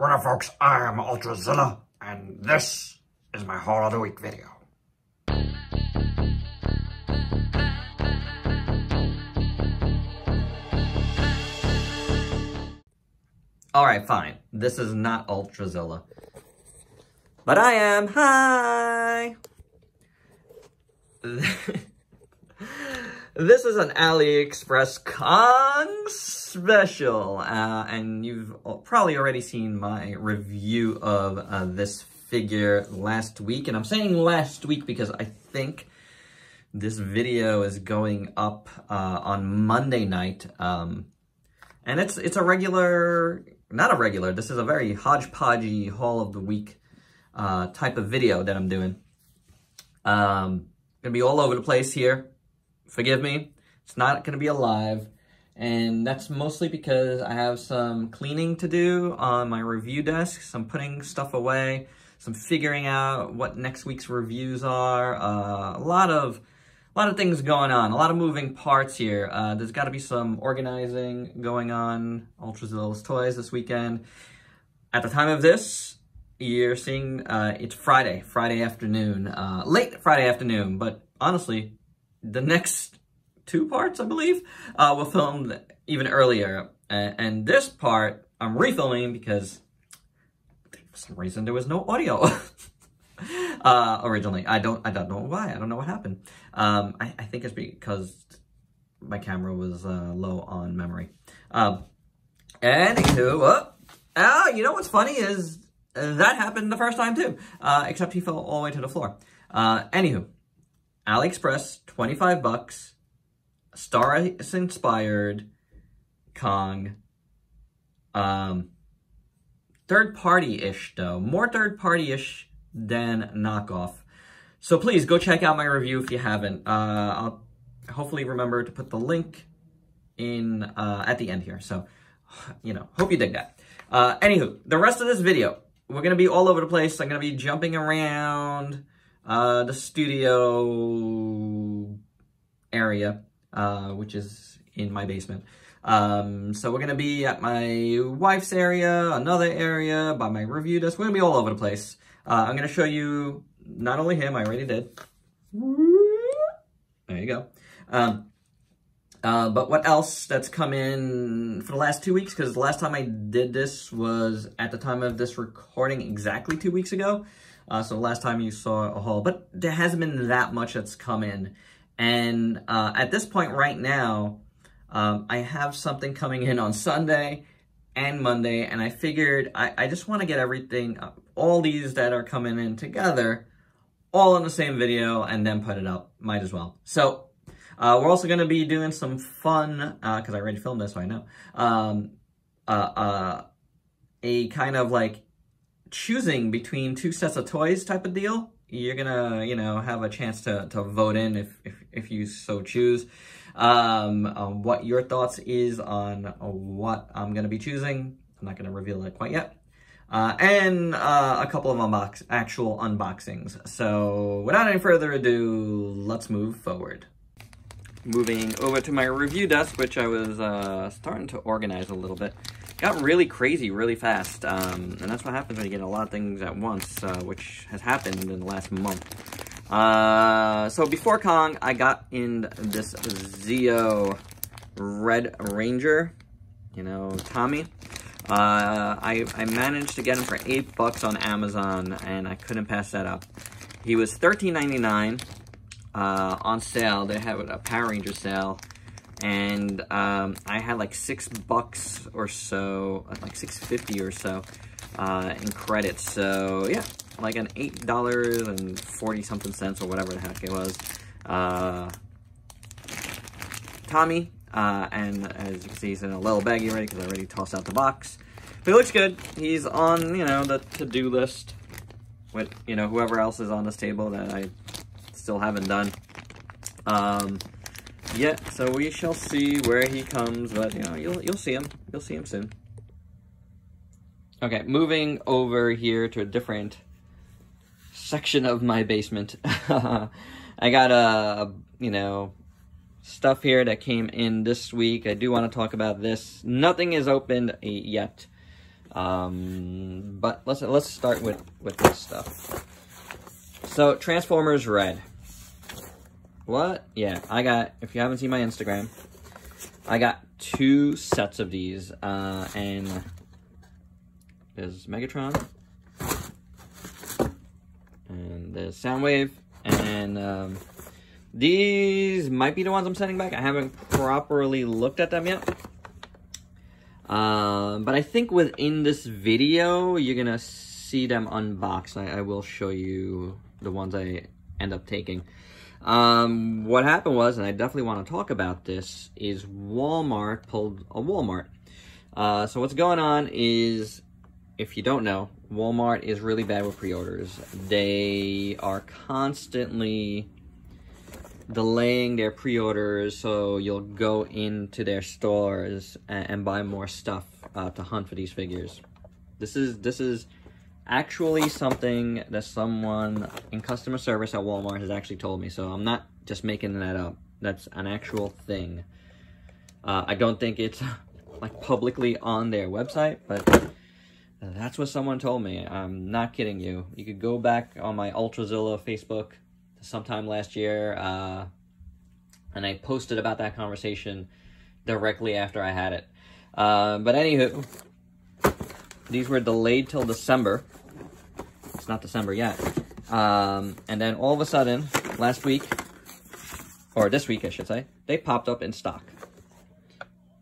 What up, folks? I am Ultrazilla, and this is my Haul of the Week video. Alright, fine. This is not Ultrazilla. But I am. Hi! this is an AliExpress Kong special. Uh, and you've probably already seen my review of uh, this figure last week. And I'm saying last week because I think this video is going up uh, on Monday night. Um, and it's it's a regular, not a regular, this is a very hodgepodgey haul of the week uh, type of video that I'm doing. Um, gonna be all over the place here. Forgive me. It's not gonna be alive. And that's mostly because I have some cleaning to do on my review desk, some putting stuff away, some figuring out what next week's reviews are, uh, a lot of a lot of things going on, a lot of moving parts here. Uh, there's got to be some organizing going on, Ultra Ultrazilla's Toys this weekend. At the time of this, you're seeing uh, it's Friday, Friday afternoon, uh, late Friday afternoon, but honestly, the next two parts, I believe, uh, were filmed even earlier. And, and this part, I'm refilming because for some reason there was no audio. uh, originally. I don't, I don't know why. I don't know what happened. Um, I, I think it's because my camera was uh, low on memory. Um, anywho, uh, uh, you know what's funny is that happened the first time too, uh, except he fell all the way to the floor. Uh, anywho, AliExpress, 25 bucks, Star inspired Kong. Um, third party-ish though, more third party-ish than knockoff. So please go check out my review if you haven't. Uh, I'll hopefully remember to put the link in uh, at the end here. So, you know, hope you dig that. Uh, anywho, the rest of this video, we're going to be all over the place. I'm going to be jumping around uh, the studio area, uh, which is in my basement. Um, so we're going to be at my wife's area, another area, by my review desk. We're going to be all over the place. Uh, I'm going to show you not only him, I already did. There you go. Um, uh, but what else that's come in for the last two weeks? Because the last time I did this was at the time of this recording exactly two weeks ago. Uh, so last time you saw a haul. But there hasn't been that much that's come in. And uh, at this point right now, um, I have something coming in on Sunday and Monday. And I figured I, I just want to get everything, uh, all these that are coming in together, all in the same video and then put it up. Might as well. So uh, we're also going to be doing some fun, because uh, I already filmed this, so I know, um, uh, uh, a kind of like choosing between two sets of toys type of deal. You're to, you know, have a chance to, to vote in if, if, if you so choose. Um, um, what your thoughts is on what I'm to be choosing. I'm not to reveal it quite yet. Uh, and uh, a couple of unbox actual unboxings. So without any further ado, let's move forward moving over to my review desk, which I was uh, starting to organize a little bit. Got really crazy really fast, um, and that's what happens when you get a lot of things at once, uh, which has happened in the last month. Uh, so before Kong, I got in this Zeo Red Ranger, you know, Tommy. Uh, I, I managed to get him for 8 bucks on Amazon, and I couldn't pass that up. He was $13.99 uh, on sale. They have a Power Ranger sale. And um, I had like six bucks or so, like 650 or so uh, in credits. So yeah, like an $8 and 40 something cents or whatever the heck it was. Uh, Tommy, uh, and as you can see, he's in a little baggie already because I already tossed out the box. But he looks good. He's on, you know, the to-do list with, you know, whoever else is on this table that I still haven't done um, yet. So we shall see where he comes, but you know, you'll you'll see him. You'll see him soon. Okay, moving over here to a different section of my basement. I got a uh, you know stuff here that came in this week. I do want to talk about this. Nothing is opened yet. Um, but let's let's start with with this stuff. So Transformers Red. What? Yeah, I got. If you haven't seen my Instagram, I got two sets of these, uh, and there's Megatron, and there's Soundwave, and um, these might be the ones I'm sending back. I haven't properly looked at them yet. Um, but I think within this video, you're gonna see them unboxed. I, I will show you the ones I end up taking. Um, what happened was, and I definitely want to talk about this, is Walmart pulled a Walmart. Uh, so what's going on is, if you don't know, Walmart is really bad with pre-orders. They are constantly delaying their pre-orders so you'll go into their stores and, and buy more stuff uh, to hunt for these figures. This is this is actually something that someone in customer service at Walmart has actually told me, so I'm not just making that up. That's an actual thing. Uh, I don't think it's like publicly on their website, but that's what someone told me. I'm not kidding you. You could go back on my Ultrazilla Facebook sometime last year, uh, and I posted about that conversation directly after I had it. Uh, but anywho, these were delayed till December. It's not December yet. Um, and then all of a sudden, last week, or this week, I should say, they popped up in stock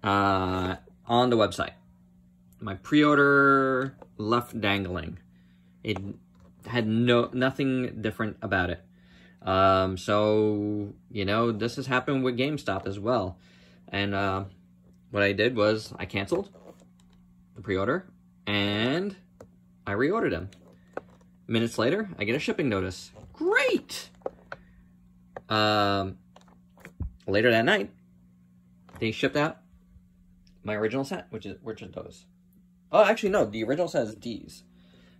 uh, on the website. My pre-order left dangling. It had no nothing different about it. Um, so, you know, this has happened with GameStop as well. And uh, what I did was I canceled the pre-order and I reordered them. Minutes later, I get a shipping notice. Great! Um, later that night, they shipped out my original set, which is which is those. Oh, actually, no. The original set is these.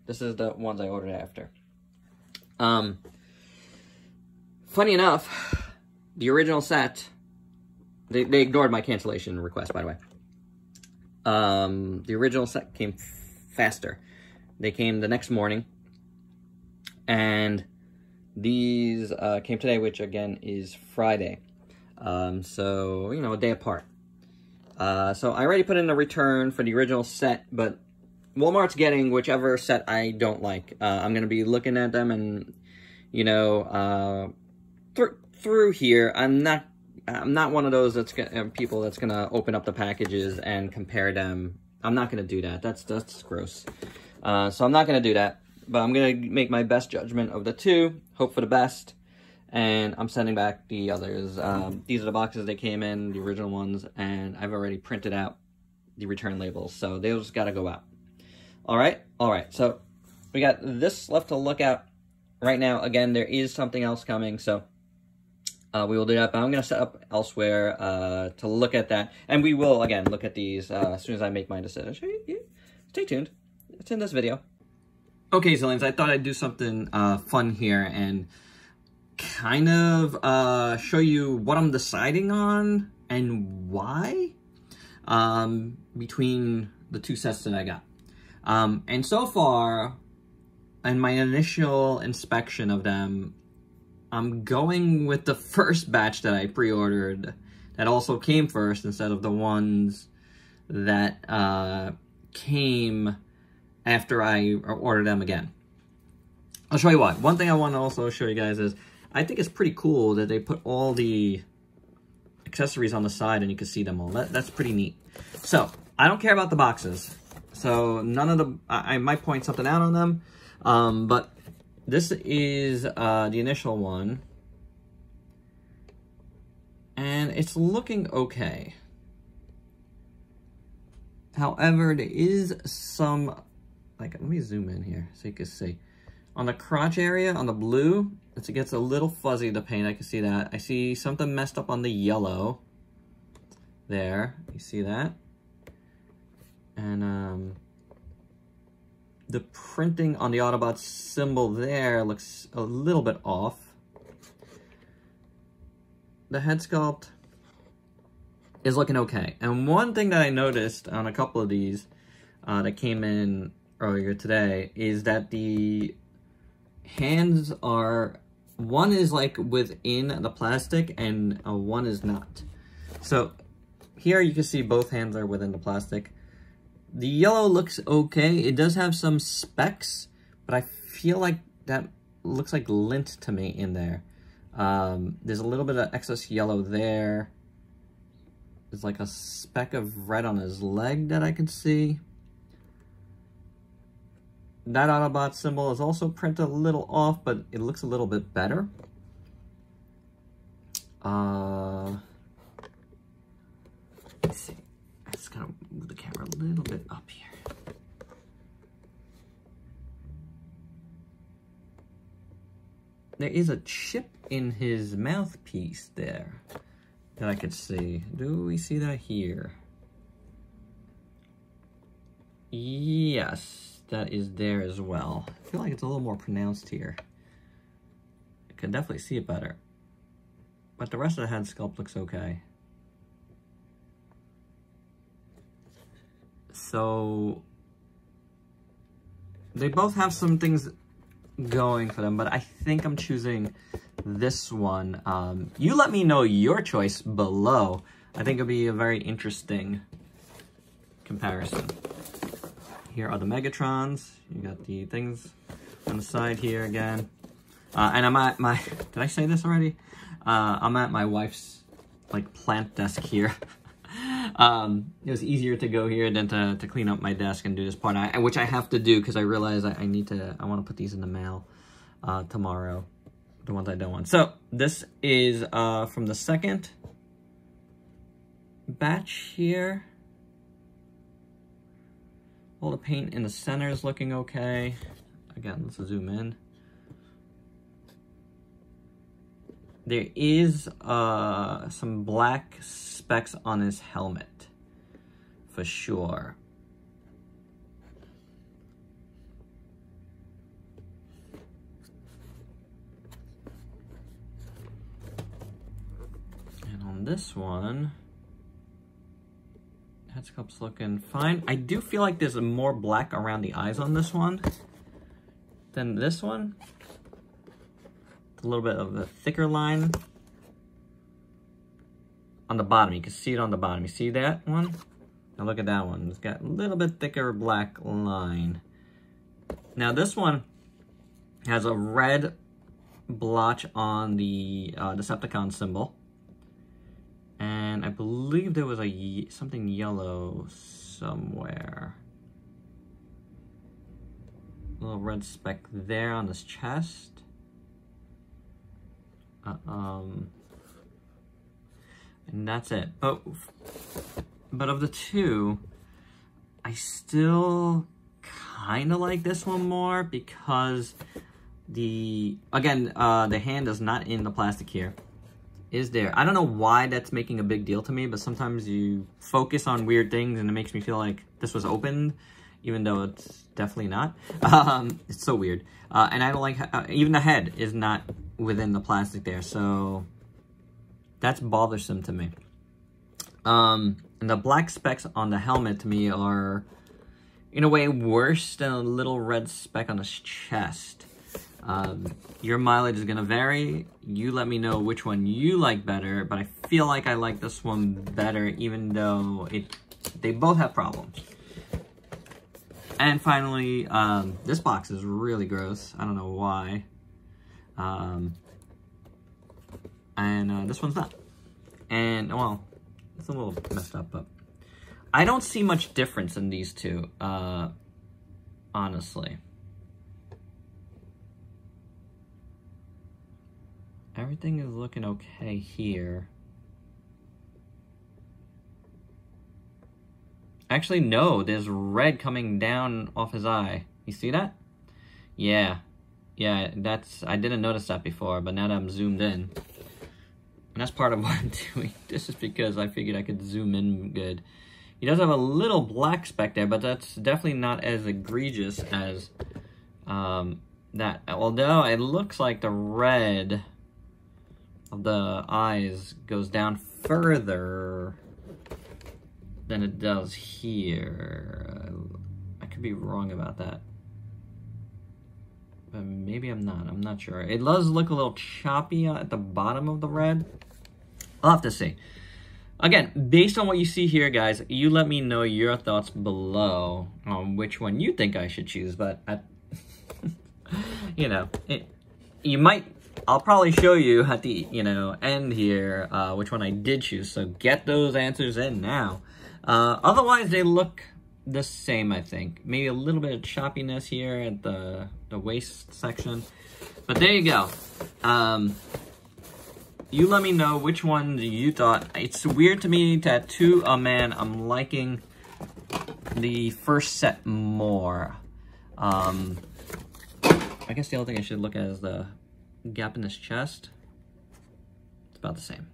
This is the ones I ordered after. Um, funny enough, the original set, they, they ignored my cancellation request, by the way. Um, the original set came faster. They came the next morning, and these uh, came today, which again is Friday. Um, so, you know, a day apart. Uh, so I already put in a return for the original set, but Walmart's getting whichever set I don't like. Uh, I'm going to be looking at them and, you know, uh, th through here, I'm not I'm not one of those that's gonna, people that's gonna open up the packages and compare them. I'm not gonna do that. That's that's gross. Uh, so I'm not gonna do that. But I'm gonna make my best judgment of the two. Hope for the best. And I'm sending back the others. Um, these are the boxes they came in, the original ones, and I've already printed out the return labels. So those gotta go out. All right, all right. So we got this left to look at right now. Again, there is something else coming. So uh, we will do that, but I'm going to set up elsewhere uh, to look at that. And we will, again, look at these uh, as soon as I make my decision. Stay tuned. It's in this video. Okay, Zillions, I thought I'd do something uh, fun here and kind of uh, show you what I'm deciding on and why um, between the two sets that I got. Um, and so far, in my initial inspection of them, I'm going with the first batch that I pre-ordered that also came first instead of the ones that uh, came after I ordered them again. I'll show you why. One thing I want to also show you guys is I think it's pretty cool that they put all the accessories on the side and you can see them all. That, that's pretty neat. So, I don't care about the boxes. So, none of the... I, I might point something out on them. Um, but this is uh, the initial one. And it's looking okay. However, there is some, like, let me zoom in here so you can see. On the crotch area, on the blue, it gets a little fuzzy, the paint, I can see that. I see something messed up on the yellow. There, you see that? And, um, the printing on the Autobot symbol there looks a little bit off. The head sculpt is looking okay. And one thing that I noticed on a couple of these, uh, that came in earlier today is that the hands are one is like within the plastic and uh, one is not. So here you can see both hands are within the plastic. The yellow looks okay. It does have some specks, but I feel like that looks like lint to me in there. Um, there's a little bit of excess yellow there. There's like a speck of red on his leg that I can see. That Autobot symbol is also printed a little off, but it looks a little bit better. Uh, let's see. Just gotta move the camera a little bit up here. There is a chip in his mouthpiece there that I could see. Do we see that here? Yes, that is there as well. I feel like it's a little more pronounced here. I can definitely see it better. But the rest of the head sculpt looks okay. So, they both have some things going for them, but I think I'm choosing this one. Um, you let me know your choice below. I think it'll be a very interesting comparison. Here are the Megatrons. You got the things on the side here again. Uh, and I'm at my, did I say this already? Uh, I'm at my wife's like plant desk here. um, it was easier to go here than to, to clean up my desk and do this part, I, which I have to do because I realize I, I, need to, I want to put these in the mail uh, tomorrow, the ones I don't want. So this is uh, from the second batch here. All the paint in the center is looking okay. Again, let's zoom in. There is uh, some black specks on his helmet, for sure. And on this one, head looking fine. I do feel like there's more black around the eyes on this one than this one a little bit of a thicker line the bottom. You can see it on the bottom. You see that one? Now look at that one. It's got a little bit thicker black line. Now this one has a red blotch on the uh, Decepticon symbol. And I believe there was a something yellow somewhere. A little red speck there on his chest. Uh, um, and that's it. But, but of the two, I still kind of like this one more because the, again, uh, the hand is not in the plastic here. Is there. I don't know why that's making a big deal to me, but sometimes you focus on weird things and it makes me feel like this was opened, even though it's definitely not. Um, it's so weird. Uh, and I don't like, uh, even the head is not within the plastic there. So that's bothersome to me. Um, and the black specks on the helmet to me are, in a way, worse than a little red speck on his chest. Um, your mileage is going to vary. You let me know which one you like better, but I feel like I like this one better, even though it they both have problems. And finally, um, this box is really gross. I don't know why. Um, and uh, this one's not. And, well, it's a little messed up, but I don't see much difference in these two, uh, honestly. Everything is looking okay here. Actually, no, there's red coming down off his eye. You see that? Yeah, yeah, that's, I didn't notice that before, but now that I'm zoomed in, and that's part of what I'm doing. This is because I figured I could zoom in good. He does have a little black speck there, but that's definitely not as egregious as um, that. Although it looks like the red of the eyes goes down further than it does here. I could be wrong about that. But maybe I'm not. I'm not sure. It does look a little choppy at the bottom of the red. I'll have to see. Again, based on what you see here, guys, you let me know your thoughts below on which one you think I should choose. But, you know, it, you might, I'll probably show you at the, you know, end here uh, which one I did choose. So get those answers in now. Uh, otherwise, they look the same, I think. Maybe a little bit of choppiness here at the, the waist section. But there you go. Um, you let me know which one you thought. It's weird to me that tattoo a man. I'm liking the first set more. Um, I guess the only thing I should look at is the gap in his chest. It's about the same.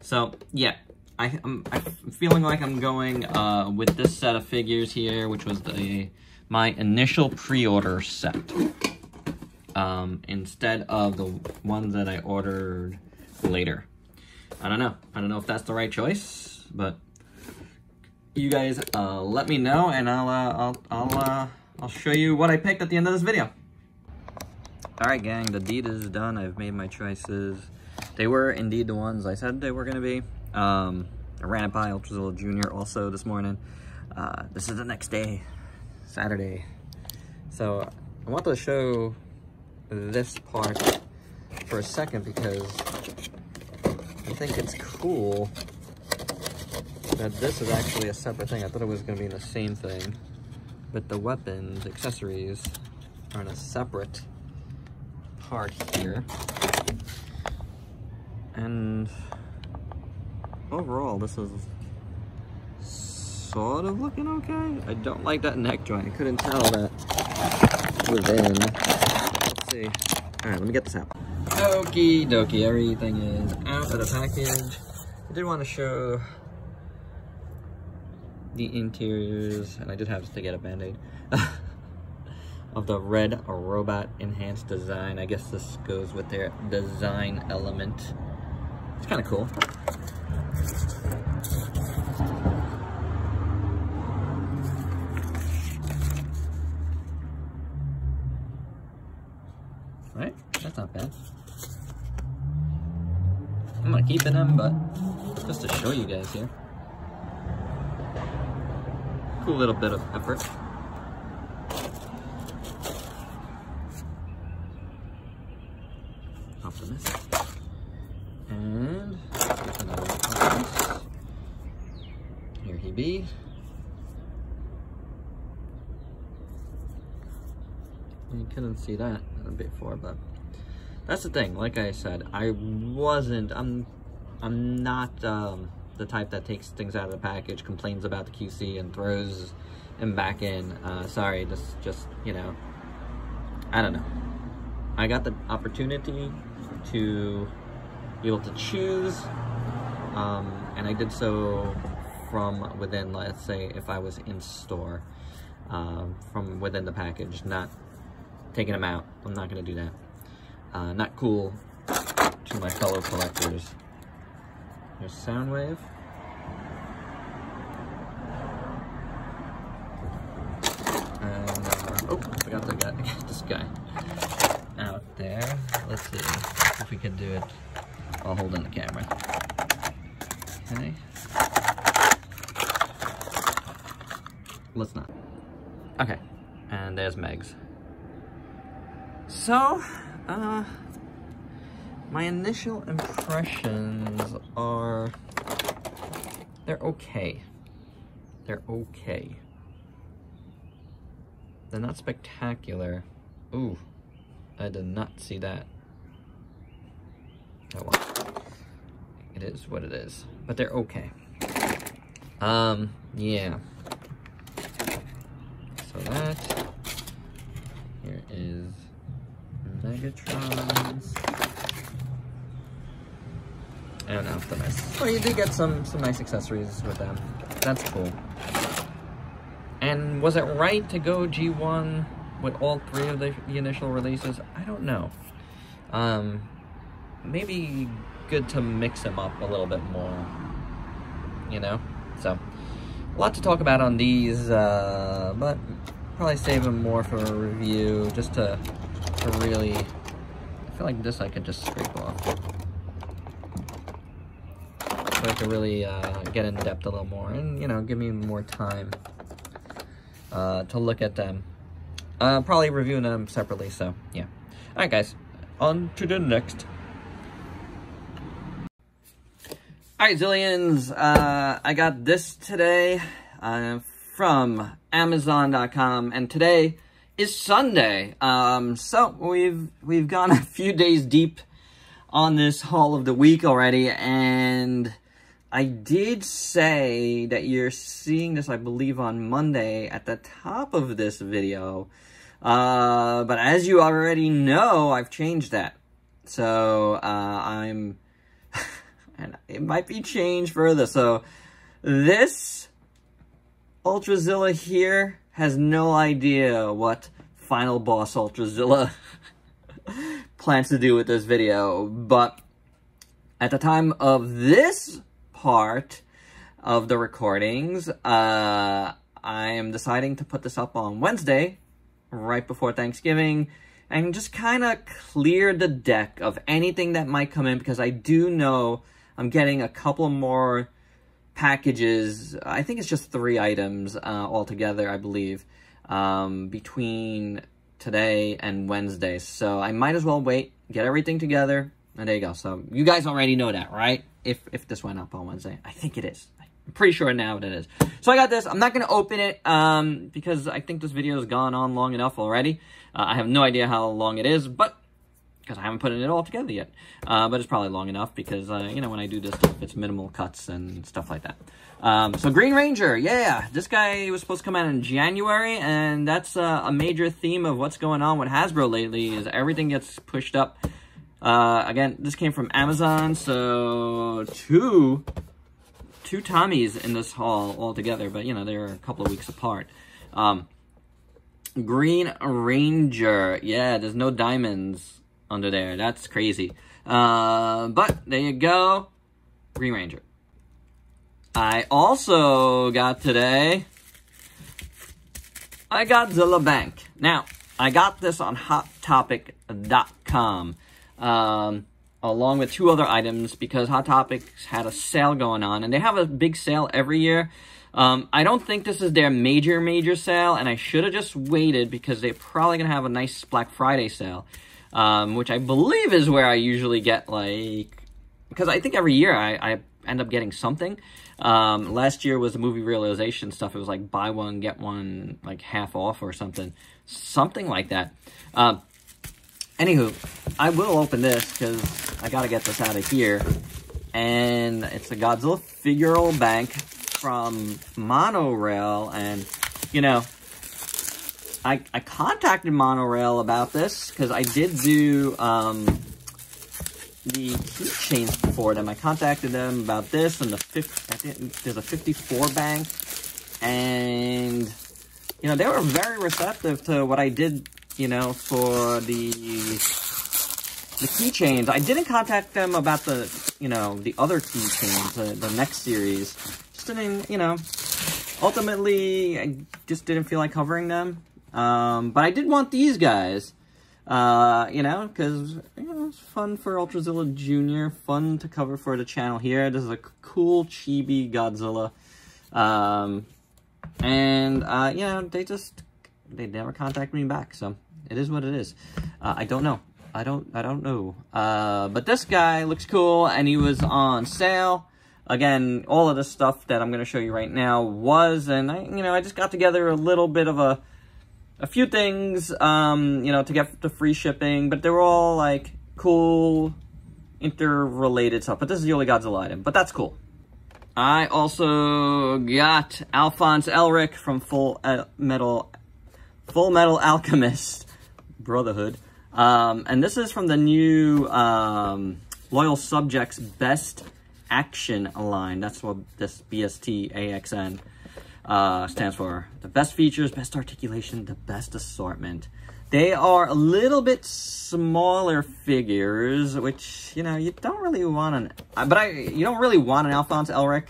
So, yeah, I, am feeling like I'm going uh, with this set of figures here, which was the my initial pre-order set. Um, instead of the ones that I ordered later. I don't know. I don't know if that's the right choice, but you guys uh, let me know, and I'll uh, I'll I'll uh, I'll show you what I picked at the end of this video. All right, gang, the deed is done. I've made my choices. They were indeed the ones I said they were gonna be. Um, I ran it by Ultrazilla Jr. also this morning. Uh, this is the next day, Saturday. So I want to show this part for a second because I think it's cool that this is actually a separate thing. I thought it was going to be in the same thing, but the weapons, accessories are in a separate part here. And overall, this is sort of looking okay. I don't like that neck joint. I couldn't tell that within. Let's see. All right, let me get this out. Okie dokie, everything is out of the package. I did want to show the interiors, and I did have to get a band-aid, of the red robot enhanced design. I guess this goes with their design element. It's kind of cool. Right? That's not bad. I'm gonna keep it in, but just to show you guys here. Cool little bit of effort. Optimus. And Optimus. Here he be. You couldn't see that before, but that's the thing. Like I said, I wasn't. I'm. I'm not um, the type that takes things out of the package, complains about the QC, and throws them back in. Uh, sorry, just just you know. I don't know. I got the opportunity to be able to choose, um, and I did so from within. Let's say if I was in store, um, from within the package, not taking them out. I'm not going to do that. Uh, not cool to my fellow collectors. There's Soundwave. And, uh, oh, I forgot to get, get this guy out there. Let's see if we can do it while holding the camera. Okay. Let's not. Okay, and there's Megs. So, uh, my initial impressions are, they're okay. They're okay. They're not spectacular. Ooh, I did not see that. Oh well. It is what it is. But they're okay. Um, yeah. So that, here is Megatrons. And Optimus. Well, you did get some, some nice accessories with them. That's cool. And was it right to go G1 with all three of the, the initial releases? I don't know. Um, maybe good to mix them up a little bit more. You know? So, a lot to talk about on these, uh, but probably save them more for a review, just to, to really, I feel like this I could just scrape off. So I could really uh, get in depth a little more and, you know, give me more time uh, to look at them. Uh, probably reviewing them separately, so yeah. Alright guys, on to the next. Alright Zillions, uh, I got this today uh, from Amazon.com, and today is Sunday. Um, so we've we've gone a few days deep on this haul of the week already, and I did say that you're seeing this, I believe, on Monday at the top of this video. Uh, but as you already know, I've changed that. So, uh, I'm, and it might be changed further. So, this Ultrazilla here has no idea what Final Boss Ultrazilla plans to do with this video. But at the time of this part of the recordings, uh, I am deciding to put this up on Wednesday, right before Thanksgiving and just kind of clear the deck of anything that might come in because I do know I'm getting a couple more packages. I think it's just three items uh, altogether, I believe, um, between today and Wednesday. So I might as well wait, get everything together, and there you go. So you guys already know that, right? If, if this went up on Wednesday. I think it is. I'm pretty sure now it is. So I got this. I'm not going to open it um, because I think this video has gone on long enough already. Uh, I have no idea how long it is, but because I haven't put it all together yet. Uh, but it's probably long enough because, uh, you know, when I do this stuff, it's minimal cuts and stuff like that. Um, so Green Ranger, yeah, this guy was supposed to come out in January, and that's uh, a major theme of what's going on with Hasbro lately is everything gets pushed up. Uh, again, this came from Amazon, so two two Tommies in this haul altogether, but you know, they're a couple of weeks apart. Um, Green Ranger. Yeah, there's no diamonds under there. That's crazy. Uh, but there you go. Green Ranger. I also got today, I got Zilla Bank. Now, I got this on HotTopic.com. Um, along with two other items because Hot Topics had a sale going on, and they have a big sale every year. Um, I don't think this is their major, major sale, and I should have just waited because they're probably going to have a nice Black Friday sale, um, which I believe is where I usually get, like, because I think every year I, I end up getting something. Um, last year was the movie realization stuff. It was like buy one, get one, like half off or something. Something like that. Um, Anywho, I will open this because I got to get this out of here. And it's a Godzilla figural bank from Monorail. And, you know, I, I contacted Monorail about this because I did do um, the keychains for them. I contacted them about this and the 50, I think there's a 54 bank. And, you know, they were very receptive to what I did you know, for the the keychains. I didn't contact them about the, you know, the other keychains, the, the next series. Just didn't, you know, ultimately, I just didn't feel like covering them. Um, but I did want these guys, uh, you know, because, you know, it's fun for Ultrazilla Jr., fun to cover for the channel here. This is a cool chibi Godzilla. Um, and, uh, you know, they just they never contacted me back, so it is what it is. Uh, I don't know. I don't I don't know. Uh, but this guy looks cool, and he was on sale. Again, all of the stuff that I'm going to show you right now was, and I, you know, I just got together a little bit of a, a few things, um, you know, to get the free shipping, but they were all, like, cool, interrelated stuff. But this is the only Godzilla item, but that's cool. I also got Alphonse Elric from Full Metal Full Metal Alchemist Brotherhood. Um, and this is from the new um, Loyal Subjects Best Action line. That's what this BST AXN uh, stands for. The best features, best articulation, the best assortment. They are a little bit smaller figures, which, you know, you don't really want an... But I, you don't really want an Alphonse Elric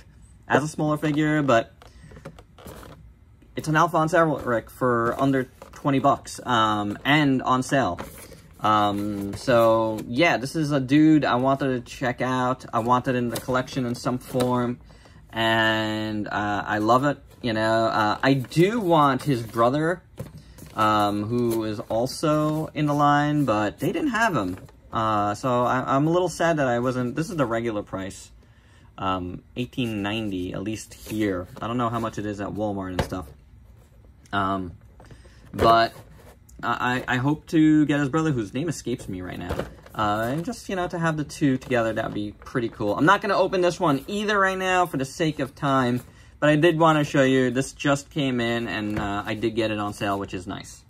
as a smaller figure, but it's an Alphonse Elric for under 20 bucks um, and on sale. Um, so yeah, this is a dude I wanted to check out. I wanted in the collection in some form and uh, I love it. You know, uh, I do want his brother, um, who is also in the line, but they didn't have him. Uh, so I, am a little sad that I wasn't. This is the regular price, um, 18.90 at least here. I don't know how much it is at Walmart and stuff. Um, but I, I hope to get his brother, whose name escapes me right now. Uh, and just, you know, to have the two together, that would be pretty cool. I'm not going to open this one either right now for the sake of time. But I did want to show you, this just came in, and uh, I did get it on sale, which is nice.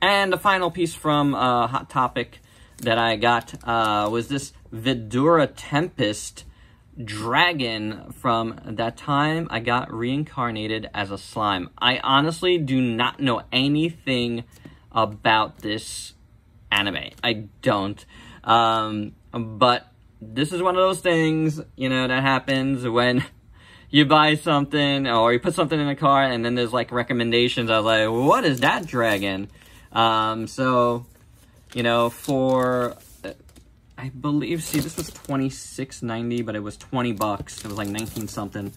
And the final piece from uh, Hot Topic that I got uh, was this Veldora Tempest dragon from that time I got reincarnated as a slime. I honestly do not know anything about this anime. I don't. Um, but this is one of those things, you know, that happens when you buy something or you put something in a car and then there's like recommendations. I was like, what is that dragon? Um, so, you know, for, I believe, see, this was twenty six ninety, but it was 20 bucks. It was like 19 something.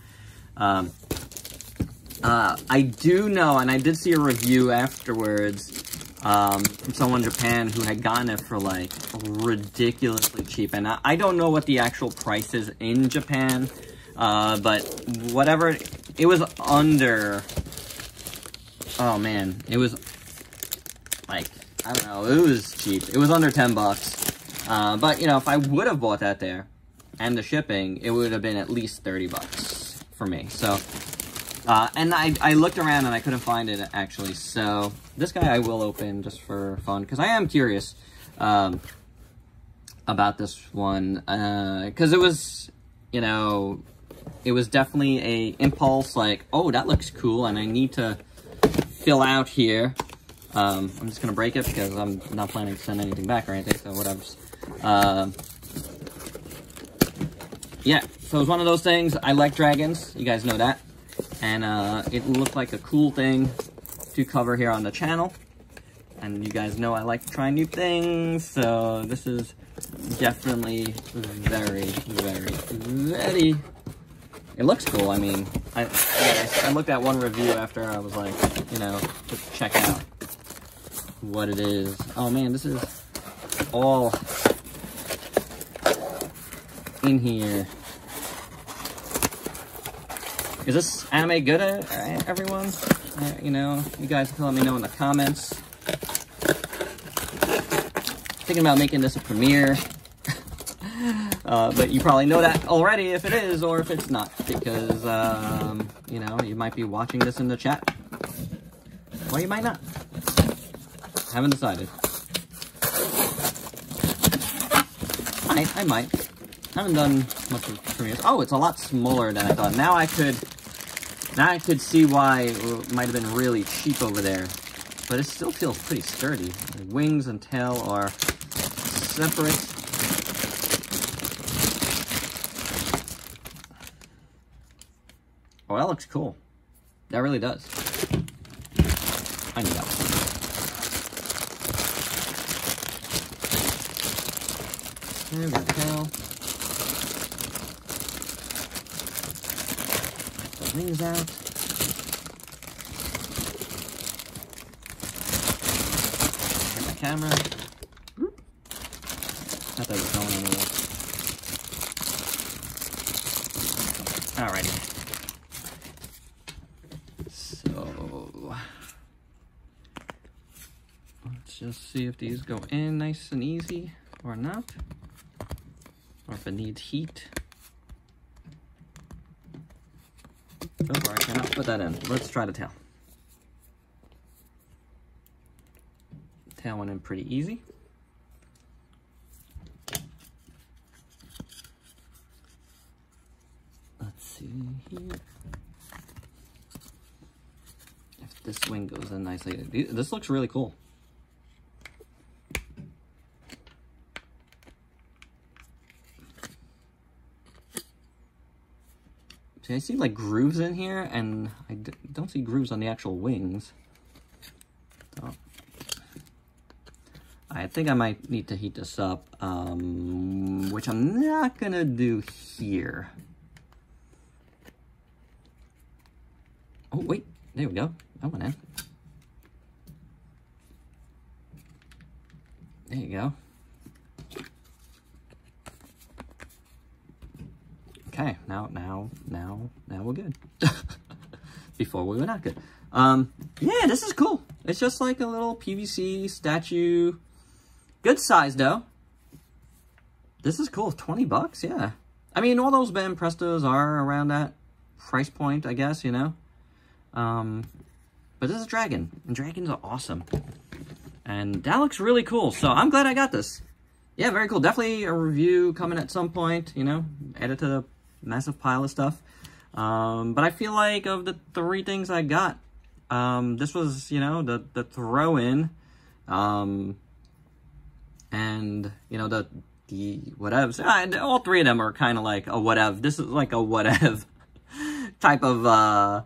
Um, uh, I do know, and I did see a review afterwards, um, from someone in Japan who had gotten it for like ridiculously cheap. And I, I don't know what the actual price is in Japan, uh, but whatever, it was under, oh man, it was like, I don't know, it was cheap. It was under 10 bucks. Uh, but you know, if I would have bought that there and the shipping, it would have been at least 30 bucks for me. So, uh, and I, I looked around and I couldn't find it actually. So this guy I will open just for fun because I am curious um, about this one because uh, it was, you know, it was definitely a impulse like, oh, that looks cool and I need to fill out here. Um, I'm just to break it because I'm not planning to send anything back or anything, so whatever. Uh, yeah, so it was one of those things. I like dragons. You guys know that and uh, it looked like a cool thing to cover here on the channel. And you guys know I like to try new things, so this is definitely very, very, very... It looks cool, I mean, I, I looked at one review after I was like, you know, to check out what it is. Oh man, this is all in here. Is this anime good, uh, everyone? Uh, you know, you guys can let me know in the comments. Thinking about making this a premiere. Uh, but you probably know that already if it is or if it's not. Because, um, you know, you might be watching this in the chat. Or you might not. Haven't decided. I, I might. Haven't done much of premieres. Oh, it's a lot smaller than I thought. Now I could now I could see why it might have been really cheap over there. But it still feels pretty sturdy. Wings and tail are separate. Oh, that looks cool. That really does. I knew that There's our tail. wings out. Turn my camera. Not that was going anywhere. Alrighty. So let's just see if these go in nice and easy or not. Or if it needs heat. Far, I cannot put that in. Let's try the tail. Tail went in pretty easy. Let's see here. If this wing goes in nicely. This looks really cool. I see like grooves in here, and I d don't see grooves on the actual wings. So, I think I might need to heat this up, um, which I'm not gonna do here. Oh, wait, there we go. That went in. There you go. Okay, now, now, now, now we're good. Before we were not good. Um, yeah, this is cool. It's just like a little PVC statue. Good size, though. This is cool. 20 bucks, yeah. I mean, all those Banprestos are around that price point, I guess, you know? Um, but this is a Dragon, and Dragons are awesome. And that looks really cool, so I'm glad I got this. Yeah, very cool. Definitely a review coming at some point, you know? Add it to the massive pile of stuff. Um, but I feel like of the three things I got, um, this was, you know, the, the throw-in, um, and, you know, the, the whatevs. Uh, all three of them are kind of like a whatever. This is like a whatever type of, uh,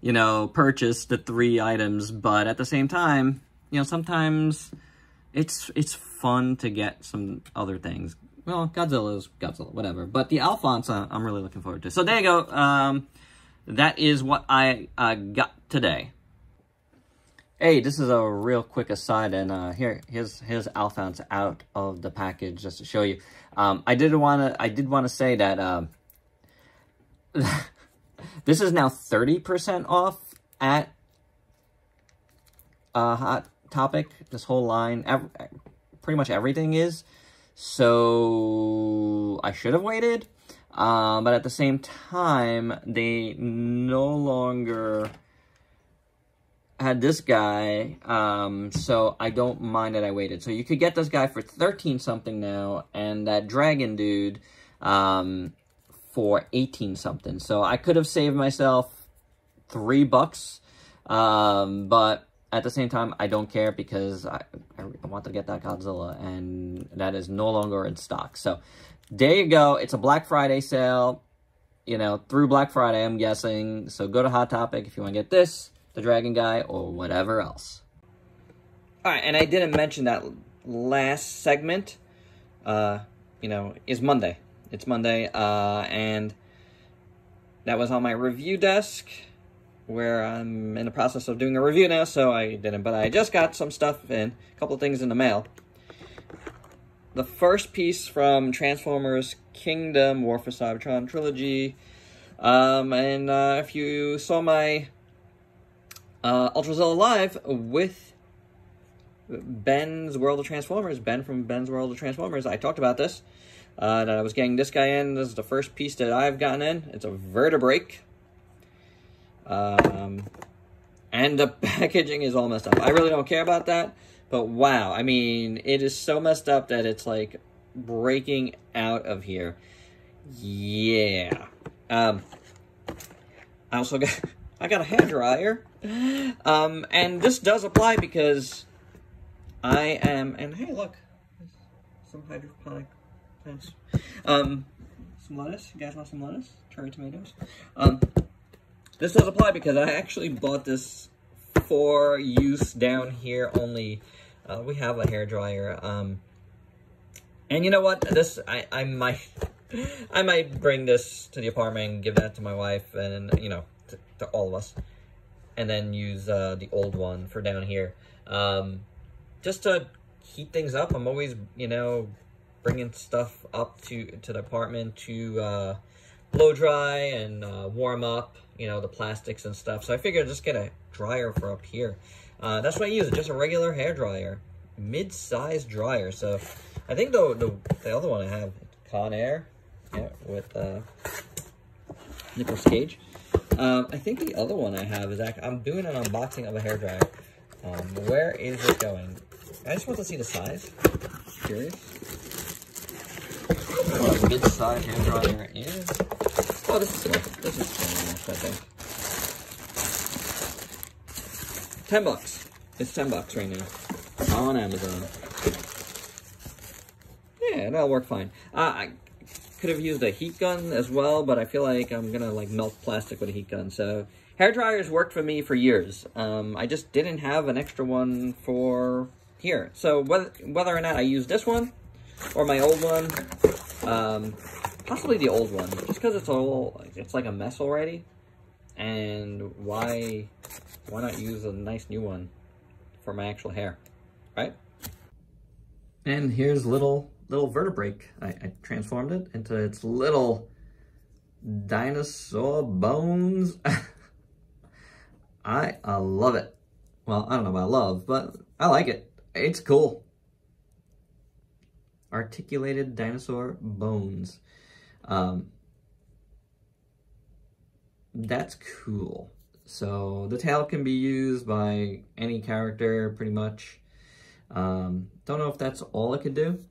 you know, purchase the three items, but at the same time, you know, sometimes it's, it's fun to get some other things well, Godzilla is Godzilla, whatever. But the Alphonse, uh, I'm really looking forward to. So there you go. Um, that is what I uh, got today. Hey, this is a real quick aside, and uh, here, here's here's Alphonse out of the package just to show you. Um, I did want to I did want to say that um, this is now thirty percent off at uh, Hot Topic. This whole line, pretty much everything is. So I should have waited. Um, but at the same time, they no longer had this guy, um, so I don't mind that I waited. So you could get this guy for 13 something now, and that dragon dude um, for 18 something. So I could have saved myself three bucks, um, but at the same time, I don't care because I, I want to get that Godzilla, and that is no longer in stock. So, there you go. It's a Black Friday sale, you know, through Black Friday, I'm guessing. So, go to Hot Topic if you want to get this, the Dragon Guy, or whatever else. All right, and I didn't mention that last segment, uh, you know, is Monday. It's Monday, uh, and that was on my review desk where I'm in the process of doing a review now, so I didn't. But I just got some stuff in, a couple things in the mail. The first piece from Transformers Kingdom War for Cybertron trilogy. Um, and uh, if you saw my uh, Ultrazilla Live with Ben's World of Transformers, Ben from Ben's World of Transformers, I talked about this. Uh, that I was getting this guy in. This is the first piece that I've gotten in. It's a Vertebreak. Um, and the packaging is all messed up. I really don't care about that, but wow. I mean, it is so messed up that it's like breaking out of here. Yeah. Um, I also got, I got a hair dryer. Um, and this does apply because I am, and hey, look, some hydroponic plants. Um, some lettuce. You guys want some lettuce? Cherry tomatoes. Um, this does apply because I actually bought this for use down here only. Uh, we have a hair dryer. Um, and you know what? This I, I might I might bring this to the apartment and give that to my wife and you know to, to all of us, and then use uh, the old one for down here. Um, just to heat things up. I'm always you know bringing stuff up to to the apartment to uh, blow dry and uh, warm up you know, the plastics and stuff. So I figured I'd just get a dryer for up here. Uh, that's what I use, just a regular hair dryer. Mid-sized dryer. So I think the, the, the other one I have, Conair, yeah, with uh, Cage. Um, I think the other one I have is actually, I'm doing an unboxing of a hair dryer. Um, where is it going? I just want to see the size. Curious. mid-size hair dryer is. Oh, this is this is I think. Ten bucks. It's ten bucks right now on Amazon. Yeah, that'll work fine. Uh, I, could have used a heat gun as well, but I feel like I'm gonna like melt plastic with a heat gun. So hair dryers worked for me for years. Um, I just didn't have an extra one for here. So whether whether or not I use this one or my old one, um, possibly the old one, just because it's all it's like a mess already. And why why not use a nice new one for my actual hair, right? And here's little little Vertebreak. I, I transformed it into its little dinosaur bones. I, I love it. Well, I don't know about love, but I like it. It's cool. Articulated dinosaur bones. Um, that's cool. So the tail can be used by any character pretty much. Um, don't know if that's all it could do,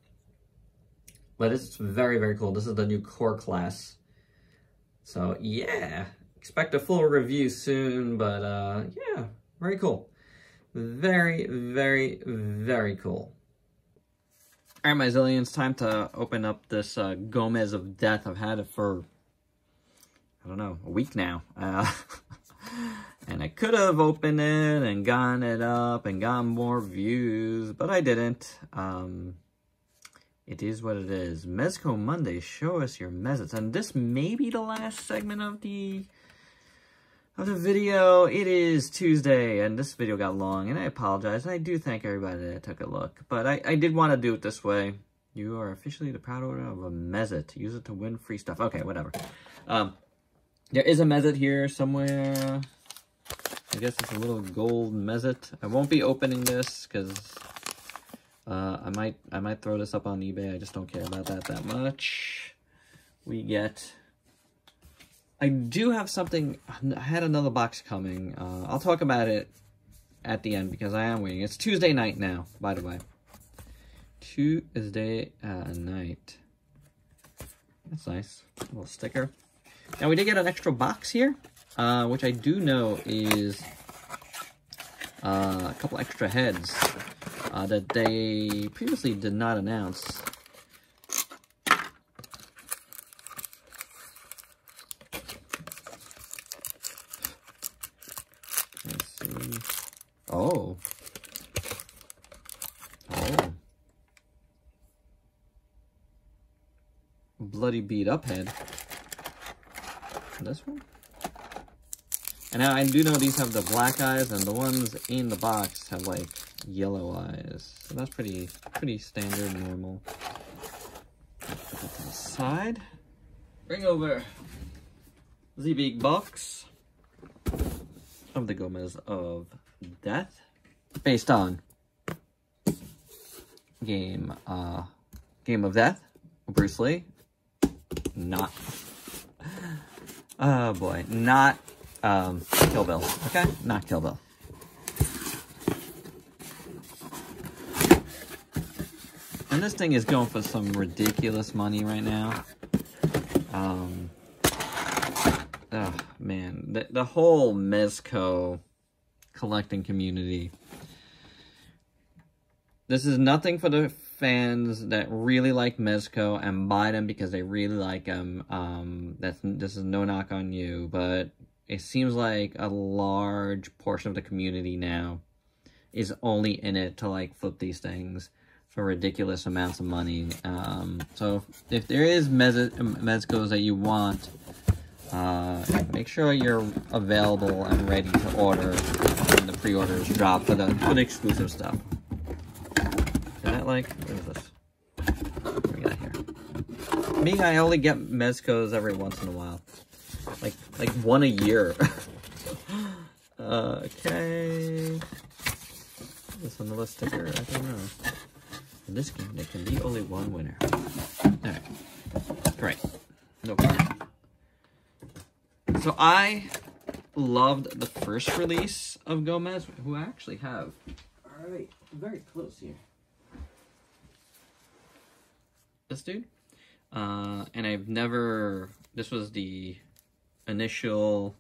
but it's very, very cool. This is the new core class. So yeah, expect a full review soon, but uh, yeah, very cool. Very, very, very cool. All right, my zillions, time to open up this uh, Gomez of Death. I've had it for, I don't know, a week now. Uh, And I could have opened it and gotten it up and gotten more views, but I didn't. Um, it is what it is. Mezco Monday, show us your Mezits. And this may be the last segment of the of the video. It is Tuesday, and this video got long, and I apologize. and I do thank everybody that took a look, but I, I did want to do it this way. You are officially the proud owner of a Mezit. Use it to win free stuff. Okay, whatever. Um, there is a Mezit here somewhere. I guess it's a little gold Mezit. I won't be opening this because uh, I might I might throw this up on eBay. I just don't care about that that much. We get... I do have something... I had another box coming. Uh, I'll talk about it at the end because I am waiting. It's Tuesday night now, by the way. Tuesday uh, night. That's nice. A little sticker. Now, we did get an extra box here uh, which I do know is uh, a couple extra heads uh, that they previously did not announce. Let's see. Oh. Oh. Bloody beat up head. This one? And now I do know these have the black eyes, and the ones in the box have like yellow eyes. So that's pretty pretty standard, normal. Put that to the side. Bring over the big box of the Gomez of Death, based on game uh Game of Death, Bruce Lee. Not. Oh boy, not um, Kill Bill, okay? Not Kill Bill. And this thing is going for some ridiculous money right now. Um, oh, man. The, the whole Mezco collecting community. This is nothing for the fans that really like Mezco and buy them because they really like them. Um, that's this is no knock on you, but it seems like a large portion of the community now is only in it to like flip these things for ridiculous amounts of money. Um, so if there is Mezcos that you want, uh, make sure you're available and ready to order when the pre-orders drop for the, for the exclusive stuff. Like, what is this? What we got here? Me, I only get Mezcos every once in a while. Like, like one a year. uh, okay. This another sticker? I don't know. In this game, there can be only one winner. Alright. Great. No problem. So I loved the first release of Gomez, who I actually have. Alright, very close here. This dude. Uh, and I've never, this was the initial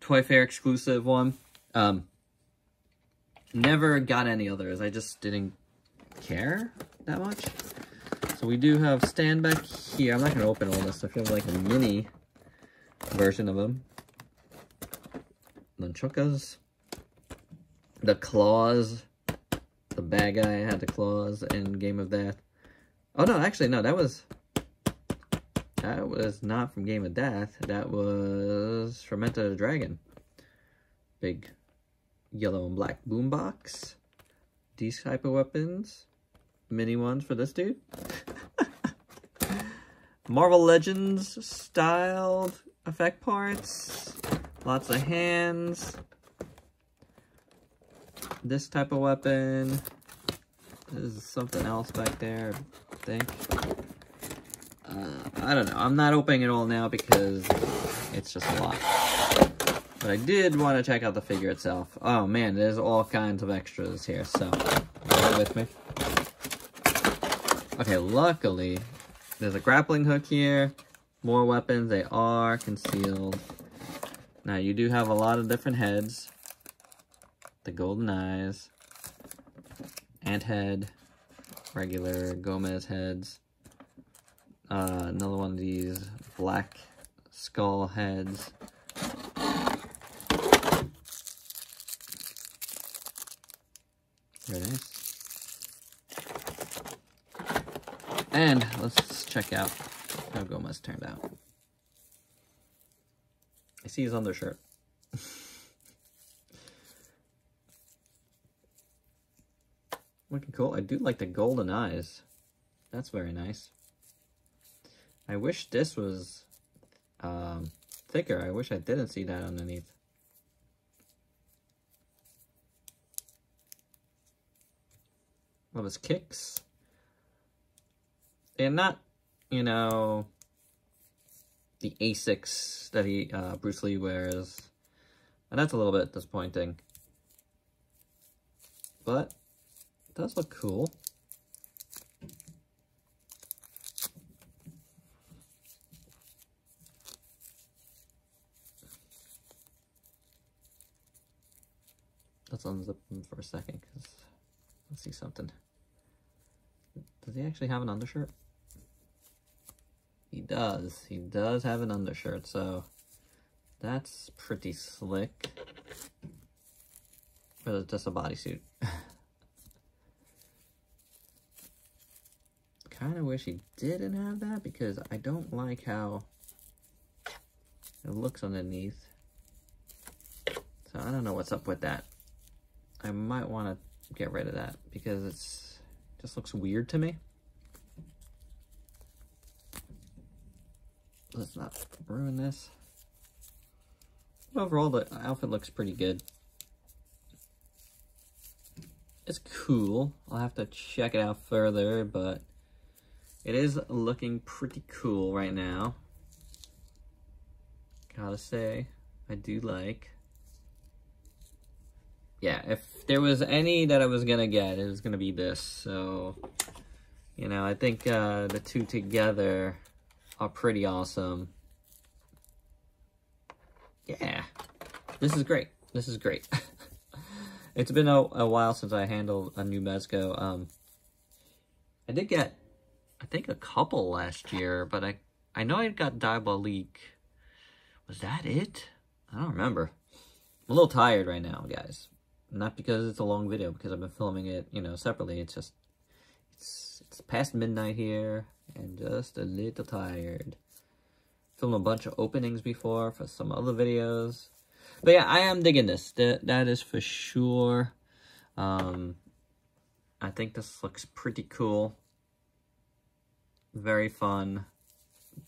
Toy Fair exclusive one. Um, never got any others. I just didn't care that much. So we do have stand back here. I'm not going to open all this. I feel like a mini version of them. Nunchukas. The claws. The bad guy had the claws in Game of Death. Oh, no, actually, no, that was... That was not from Game of Death. That was from Enter the Dragon. Big yellow and black boombox. These type of weapons. Mini ones for this dude. Marvel Legends styled effect parts. Lots of hands. This type of weapon. This is something else back there, think. Uh, I don't know. I'm not opening it all now because it's just a lot. But I did want to check out the figure itself. Oh man, there's all kinds of extras here, so bear with me. Okay, luckily, there's a grappling hook here. More weapons, they are concealed. Now, you do have a lot of different heads. The golden eyes. Ant head. Regular Gomez heads. Uh, another one of these black skull heads. Very nice. And let's check out how Gomez turned out. I see his undershirt. Looking cool. I do like the golden eyes. That's very nice. I wish this was um, thicker. I wish I didn't see that underneath. Love his kicks. They're not, you know, the Asics that he uh, Bruce Lee wears. And that's a little bit disappointing. But does look cool. Let's unzip them for a second because let's see something. Does he actually have an undershirt? He does. He does have an undershirt, so that's pretty slick. Or it's just a bodysuit. kind of wish he didn't have that because I don't like how it looks underneath. So I don't know what's up with that. I might want to get rid of that because it's just looks weird to me. Let's not ruin this. Overall, the outfit looks pretty good. It's cool. I'll have to check it out further, but it is looking pretty cool right now. Gotta say, I do like. Yeah, if there was any that I was gonna get, it was gonna be this. So, you know, I think uh, the two together are pretty awesome. Yeah, this is great. This is great. it's been a, a, while since I handled a new Mezco. Um, I did get I think a couple last year, but I I know I got Diabolik. Was that it? I don't remember. I'm a little tired right now, guys. Not because it's a long video, because I've been filming it, you know, separately. It's just, it's, it's past midnight here, and just a little tired. Filmed a bunch of openings before for some other videos. But yeah, I am digging this. That, that is for sure. Um, I think this looks pretty cool very fun.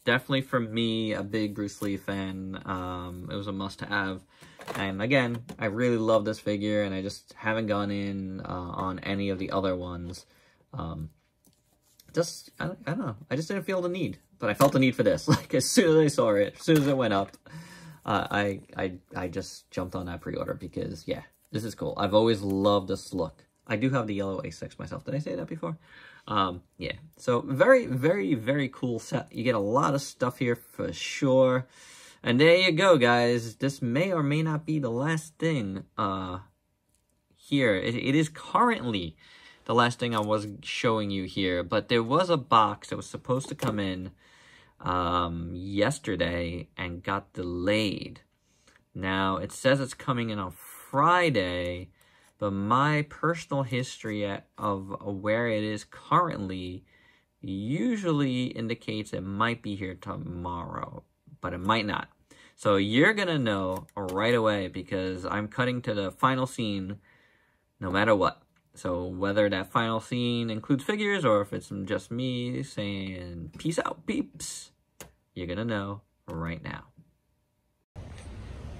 Definitely for me, a big Bruce Lee fan. Um, it was a must-have. And again, I really love this figure, and I just haven't gone in uh, on any of the other ones. Um, just, I, I don't know. I just didn't feel the need. But I felt the need for this. Like, as soon as I saw it, as soon as it went up, uh, I, I, I just jumped on that pre-order because, yeah, this is cool. I've always loved this look. I do have the yellow Asics myself. Did I say that before? Um, yeah, so very, very, very cool set. You get a lot of stuff here for sure. And there you go, guys. This may or may not be the last thing uh, here. It, it is currently the last thing I was showing you here, but there was a box that was supposed to come in um, yesterday and got delayed. Now, it says it's coming in on Friday, but my personal history of where it is currently usually indicates it might be here tomorrow, but it might not. So you're going to know right away because I'm cutting to the final scene no matter what. So whether that final scene includes figures or if it's just me saying peace out peeps, you're going to know right now.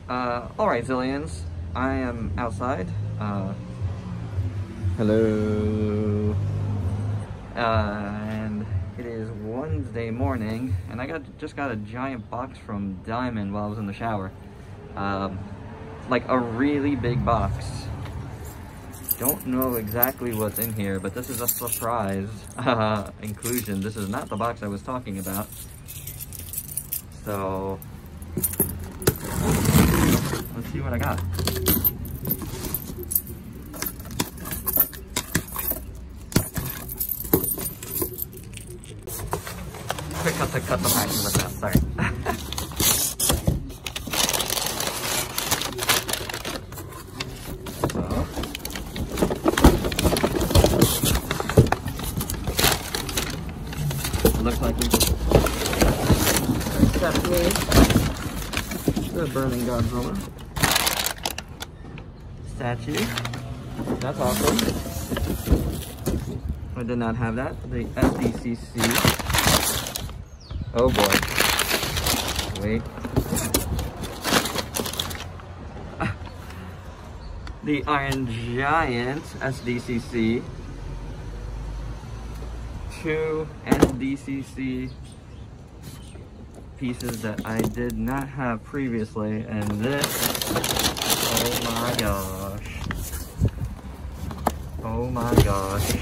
Uh, alright Zillions, I am outside. Uh, hello. Uh, and it is Wednesday morning, and I got just got a giant box from Diamond while I was in the shower. Um, like a really big box. Don't know exactly what's in here, but this is a surprise uh, inclusion. This is not the box I was talking about. So, let's see what I got. To cut the packing with that, sorry. looks like we successfully the burning Godzilla statue. That's awesome. I did not have that. The SDCC Oh boy. Wait. the Iron Giant SDCC. Two SDCC pieces that I did not have previously. And this, oh my gosh. Oh my gosh.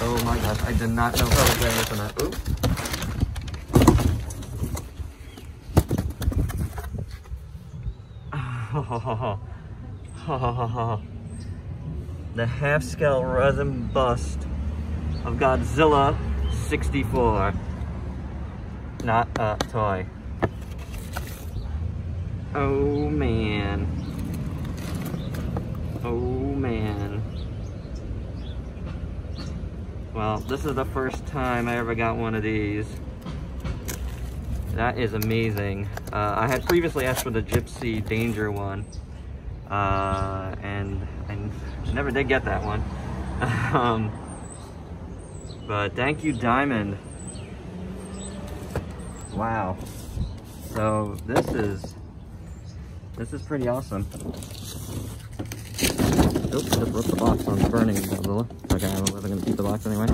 Oh my gosh, I did not know I was getting this or not. Oops. the half-scale resin bust of Godzilla 64. Not a toy. Oh man. Oh man. Well, this is the first time I ever got one of these. That is amazing. Uh, I had previously asked for the Gypsy Danger one, uh, and I never did get that one. um, but thank you, Diamond. Wow. So this is this is pretty awesome. Oops, just ripped the box on burning. Okay, I wasn't gonna keep the box anyway.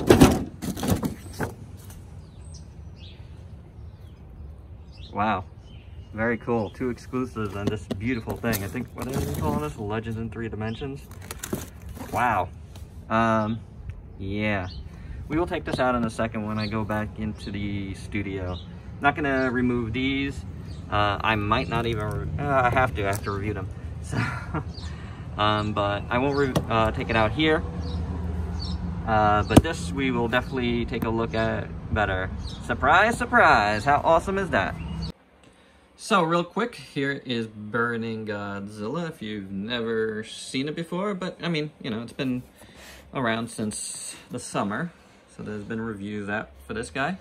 Wow. Very cool. Two exclusives and this beautiful thing. I think, what are they calling this? Legends in Three Dimensions? Wow. Um, yeah. We will take this out in a second when I go back into the studio. Not going to remove these. Uh, I might not even, uh, I have to, I have to review them. So, um, but I won't uh, take it out here. Uh, but this we will definitely take a look at better. Surprise, surprise! How awesome is that? So real quick, here is Burning Godzilla, if you've never seen it before, but I mean, you know, it's been around since the summer, so there's been reviews out for this guy.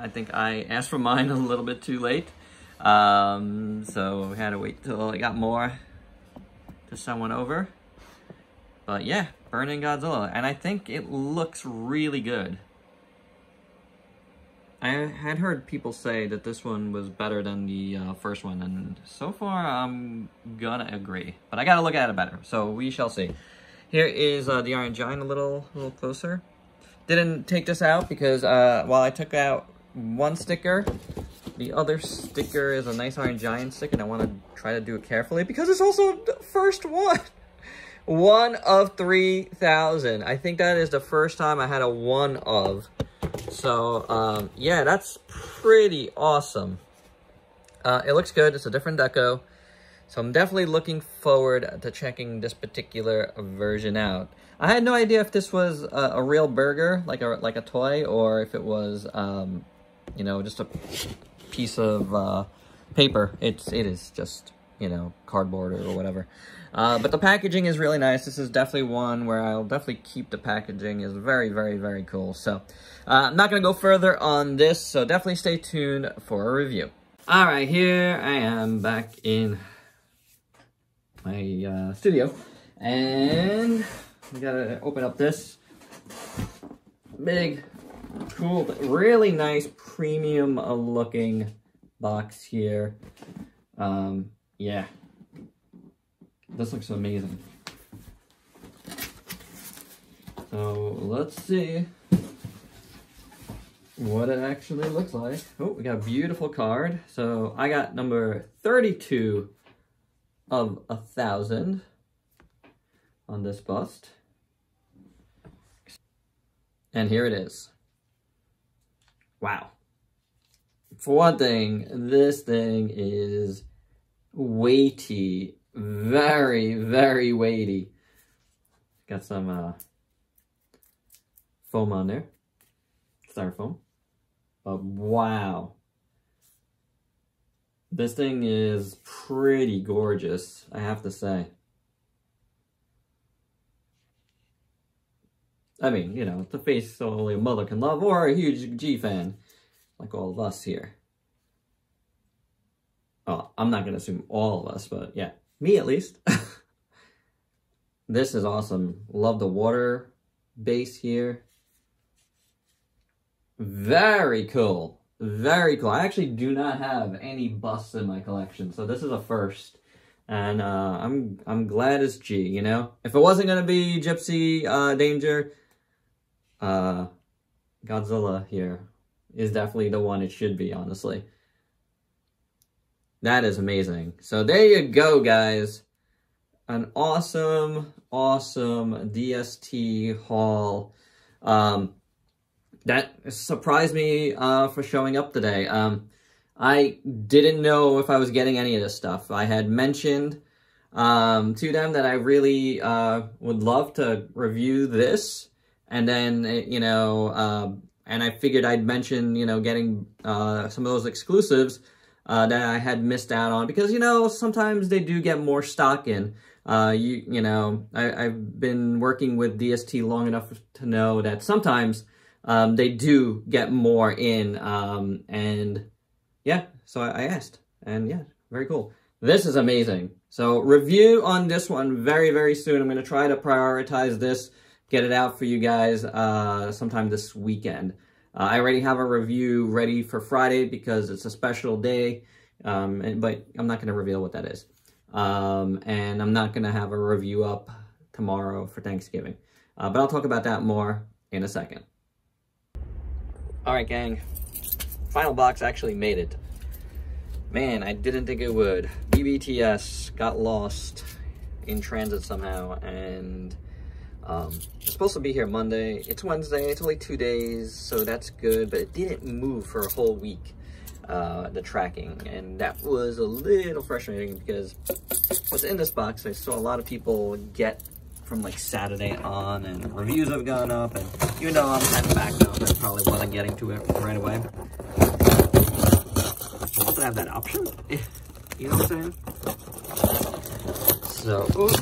I think I asked for mine a little bit too late, um, so we had to wait till I got more to send one over. But yeah, Burning Godzilla, and I think it looks really good. I had heard people say that this one was better than the uh, first one, and so far I'm gonna agree. But I gotta look at it better, so we shall see. Here is uh, the Iron Giant a little, a little closer. Didn't take this out because uh, while I took out one sticker, the other sticker is a nice Iron Giant sticker, and I want to try to do it carefully because it's also the first one. one of 3,000. I think that is the first time I had a one of. So, um, yeah, that's pretty awesome. Uh, it looks good. It's a different deco. So I'm definitely looking forward to checking this particular version out. I had no idea if this was a, a real burger, like a like a toy, or if it was, um, you know, just a piece of uh, paper. It's it is just you know cardboard or whatever. Uh, but the packaging is really nice. This is definitely one where I'll definitely keep the packaging. is very very very cool. So uh, I'm not gonna go further on this. So definitely stay tuned for a review. All right, here I am back in my uh, studio. And we gotta open up this big, cool, really nice premium looking box here. Um, yeah, this looks amazing. So let's see what it actually looks like. Oh, we got a beautiful card. So I got number 32 of a thousand on this bust. And here it is. Wow. For one thing, this thing is weighty, very, very weighty. Got some uh, foam on there, styrofoam. But wow, this thing is pretty gorgeous, I have to say. I mean, you know, the face only a mother can love, or a huge G fan, like all of us here. Oh, I'm not going to assume all of us, but yeah, me at least. this is awesome. Love the water base here. Very cool. Very cool. I actually do not have any busts in my collection, so this is a first. And uh, I'm I'm glad it's G, you know? If it wasn't going to be Gypsy uh, Danger, uh, Godzilla here is definitely the one it should be, honestly. That is amazing. So there you go, guys. An awesome, awesome DST haul. Um, that surprised me uh, for showing up today. Um, I didn't know if I was getting any of this stuff. I had mentioned um, to them that I really uh, would love to review this, and then, you know, uh, and I figured I'd mention, you know, getting uh, some of those exclusives uh, that I had missed out on, because, you know, sometimes they do get more stock in. Uh, you, you know, I, I've been working with DST long enough to know that sometimes um, they do get more in. Um, and yeah, so I, I asked. And yeah, very cool. This is amazing. So review on this one very, very soon. I'm going to try to prioritize this, get it out for you guys uh, sometime this weekend. Uh, I already have a review ready for Friday because it's a special day, um, and, but I'm not going to reveal what that is. Um, and I'm not going to have a review up tomorrow for Thanksgiving. Uh, but I'll talk about that more in a second. All right, gang. Final box actually made it. Man, I didn't think it would. BBTS got lost in transit somehow, and um, it's supposed to be here Monday. It's Wednesday. It's only two days, so that's good, but it didn't move for a whole week, uh, the tracking, and that was a little frustrating because what's in this box, I saw a lot of people get from like Saturday on and reviews have gone up and even though I'm kind of backed up, I probably wasn't getting to it right away. I also have that option, you know what I'm saying? So, oops.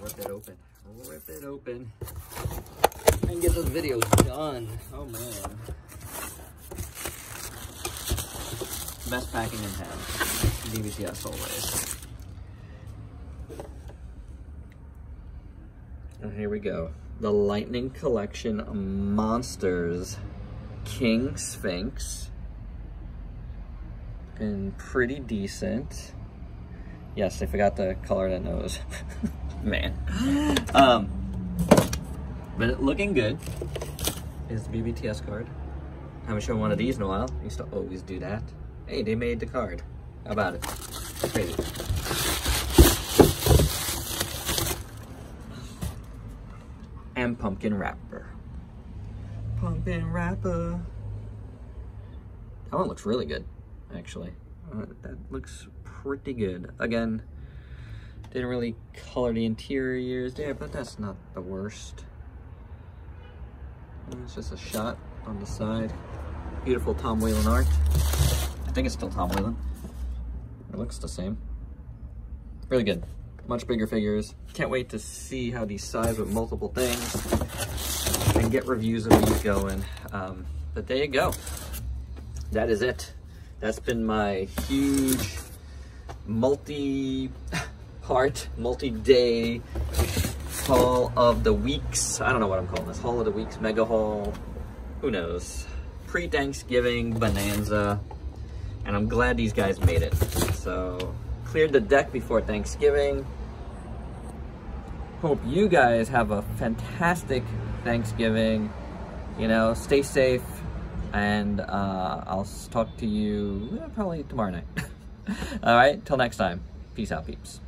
Rip it open, rip it open and get this video done. Oh man. Best packing in town. BBTS always. And here we go. The Lightning Collection Monsters King Sphinx. And pretty decent. Yes, I forgot the color of that nose. Man. Um, but looking good is the BBTS card. Haven't shown one of these in a while. I used to always do that. Hey, they made the card. How about it? Crazy. and pumpkin wrapper. Pumpkin wrapper. That one looks really good, actually. uh, that looks pretty good. Again, didn't really color the interiors there, but that's not the worst. It's just a shot on the side. Beautiful Tom Whalen art. I think it's still Tom Whalen. It looks the same. Really good. Much bigger figures. Can't wait to see how these size with multiple things and get reviews of these going. Um, but there you go. That is it. That's been my huge multi-part, multi-day haul of the weeks. I don't know what I'm calling this. Haul of the weeks, mega haul. Who knows? Pre-Thanksgiving bonanza. And I'm glad these guys made it. So cleared the deck before Thanksgiving. Hope you guys have a fantastic Thanksgiving. You know, stay safe. And uh, I'll talk to you probably tomorrow night. All right, till next time. Peace out, peeps.